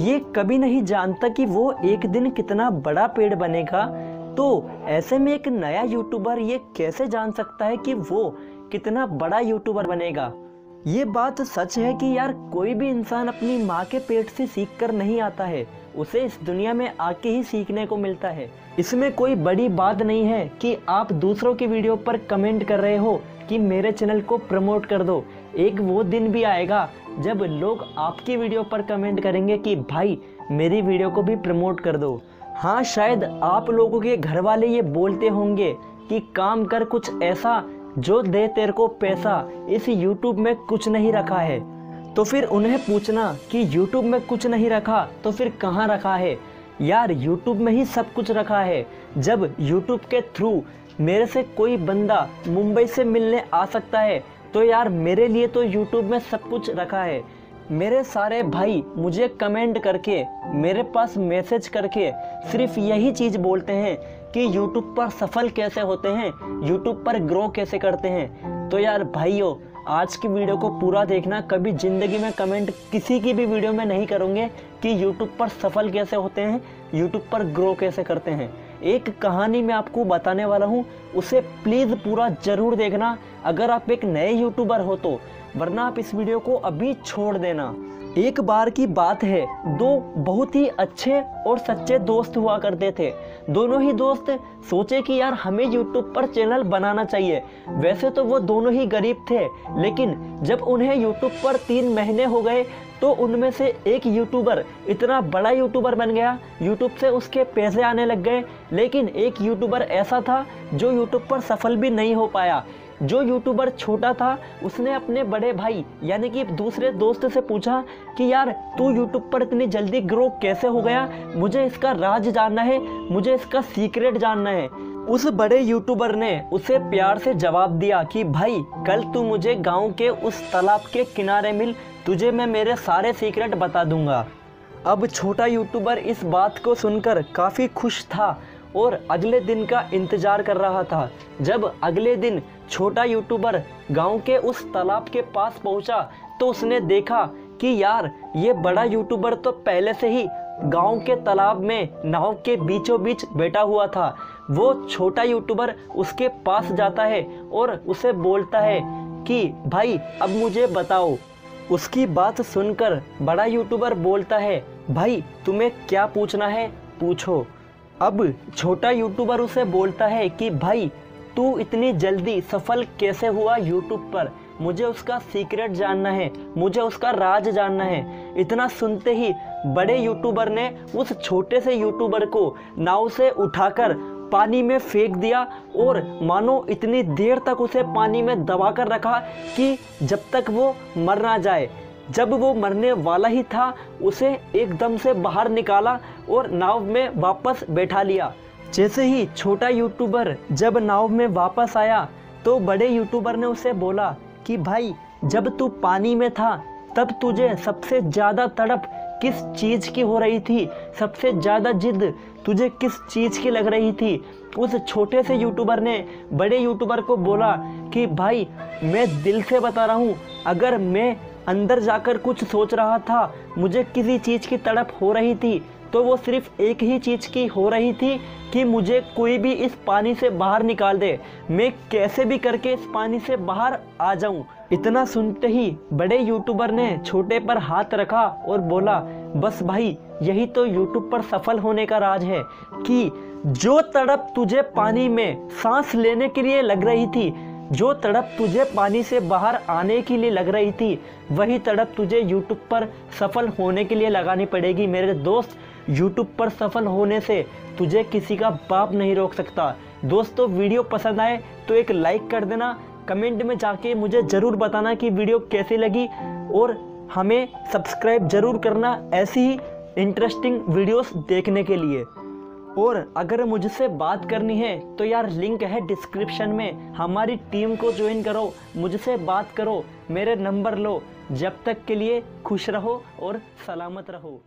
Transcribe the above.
ये कभी नहीं जानता कि वो एक दिन कितना बड़ा पेड़ बनेगा। तो ऐसे में एक नया यूट्यूबर ये कैसे जान सकता है कि वो कितना बड़ा यूट्यूबर बनेगा? ये बात सच है कि यार कोई भी इंसान अपनी माँ के पेट से सीख कर नहीं आता है। उसे इस दुनिया में आके ही सीखने को मिलता है। इसमें कोई बड़ी बात नहीं है कि आप दूसरों की वीडियो पर कमेंट कर रहे हो कि मेरे चैनल को प्रमोट कर दो। एक वो दिन भी आएगा जब लोग आपकी वीडियो पर कमेंट करेंगे कि भाई, मेरी वीडियो को भी प्रमोट कर दो। हाँ शायद आप लोगों के घर वाले ये बोलते होंगे कि काम कर कुछ ऐसा जो दे तेरे को पैसा, इस YouTube में कुछ नहीं रखा है। तो फिर उन्हें पूछना कि YouTube में कुछ नहीं रखा तो फिर कहाँ रखा है? यार, YouTube में ही सब कुछ रखा है। जब YouTube के थ्रू मेरे से कोई बंदा मुंबई से मिलने आ सकता है तो यार, मेरे लिए तो YouTube में सब कुछ रखा है। मेरे सारे भाई मुझे कमेंट करके, मेरे पास मैसेज करके सिर्फ़ यही चीज़ बोलते हैं कि YouTube पर सफल कैसे होते हैं, YouTube पर ग्रो कैसे करते हैं। तो यार, भाइयों, आज की वीडियो को पूरा देखना। कभी ज़िंदगी में कमेंट किसी की भी वीडियो में नहीं करूँगे कि YouTube पर सफल कैसे होते हैं, YouTube पर ग्रो कैसे करते हैं। एक कहानी मैं आपको बताने वाला हूँ, उसे प्लीज़ पूरा ज़रूर देखना। अगर आप एक नए यूट्यूबर हो तो वरना आप इस वीडियो को अभी छोड़ देना। एक बार की बात है, दो बहुत ही अच्छे और सच्चे दोस्त हुआ करते थे। दोनों ही दोस्त सोचे कि यार हमें यूट्यूब पर चैनल बनाना चाहिए। वैसे तो वो दोनों ही गरीब थे, लेकिन जब उन्हें यूट्यूब पर तीन महीने हो गए तो उनमें से एक यूट्यूबर इतना बड़ा यूट्यूबर बन गया। यूट्यूब से उसके पैसे आने लग गए, लेकिन एक यूट्यूबर ऐसा था जो यूट्यूब पर सफल भी नहीं हो पाया। जो यूट्यूबर छोटा था, उसने अपने बड़े भाई, यानी कि दूसरे दोस्त से पूछा कि यार, तू यूट्यूब पर इतनी जल्दी ग्रो कैसे हो गया? मुझे इसका राज जानना है, मुझे इसका सीक्रेट जानना है। उस बड़े यूट्यूबर ने उसे प्यार से जवाब दिया कि, भाई, कल तू मुझे गाँव के उस तालाब के किनारे मिल, तुझे मैं मेरे सारे सीक्रेट बता दूँगा। अब छोटा यूट्यूबर इस बात को सुनकर काफ़ी खुश था और अगले दिन का इंतज़ार कर रहा था। जब अगले दिन छोटा यूट्यूबर गाँव के उस तालाब के पास पहुँचा तो उसने देखा कि यार, ये बड़ा यूट्यूबर तो पहले से ही गाँव के तालाब में, नाव के बीचों बीच बैठा हुआ था। वो छोटा यूट्यूबर उसके पास जाता है और उसे बोलता है कि, भाई, अब मुझे बताओ। उसकी बात सुनकर बड़ा यूट्यूबर बोलता है, भाई, तुम्हें क्या पूछना है? पूछो। अब छोटा यूट्यूबर उसे बोलता है कि, भाई, तू इतनी जल्दी सफल कैसे हुआ यूट्यूब पर? मुझे उसका सीक्रेट जानना है, मुझे उसका राज जानना है। इतना सुनते ही बड़े यूट्यूबर ने उस छोटे से यूट्यूबर को नाव से उठाकर पानी में फेंक दिया और मानो इतनी देर तक उसे पानी में दबा कर रखा कि जब तक वो मर ना जाए। जब वो मरने वाला ही था, उसे एकदम से बाहर निकाला और नाव में वापस बैठा लिया। जैसे ही छोटा यूट्यूबर जब नाव में वापस आया तो बड़े यूट्यूबर ने उसे बोला कि, भाई, जब तू पानी में था, तब तुझे सबसे ज़्यादा तड़प किस चीज़ की हो रही थी? सबसे ज़्यादा जिद तुझे किस चीज़ की लग रही थी? उस छोटे से यूट्यूबर ने बड़े यूट्यूबर को बोला कि, भाई, मैं दिल से बता रहा हूँ, अगर मैं अंदर जाकर कुछ सोच रहा था। मुझे किसी चीज़ की तड़प हो रही थी तो वो सिर्फ़ एक ही चीज़ की हो रही थी कि मुझे कोई भी इस पानी से बाहर निकाल दे। मैं कैसे भी करके इस पानी से बाहर आ जाऊँ। इतना सुनते ही बड़े यूट्यूबर ने छोटे पर हाथ रखा और बोला, बस भाई, यही तो यूट्यूब पर सफल होने का राज है कि जो तड़प तुझे पानी में सांस लेने के लिए लग रही थी जो तड़प तुझे पानी से बाहर आने के लिए लग रही थी, वही तड़प तुझे यूट्यूब पर सफल होने के लिए लगानी पड़ेगी। मेरे दोस्त यूट्यूब पर सफल होने से तुझे किसी का बाप नहीं रोक सकता। दोस्तों, वीडियो पसंद आए तो एक लाइक कर देना। कमेंट में जाके मुझे ज़रूर बताना कि वीडियो कैसी लगी और हमें सब्सक्राइब ज़रूर करना ऐसी ही इंटरेस्टिंग वीडियोस देखने के लिए। और अगर मुझसे बात करनी है तो यार लिंक है डिस्क्रिप्शन में। हमारी टीम को ज्वाइन करो, मुझसे बात करो, मेरे नंबर लो। जब तक के लिए खुश रहो और सलामत रहो।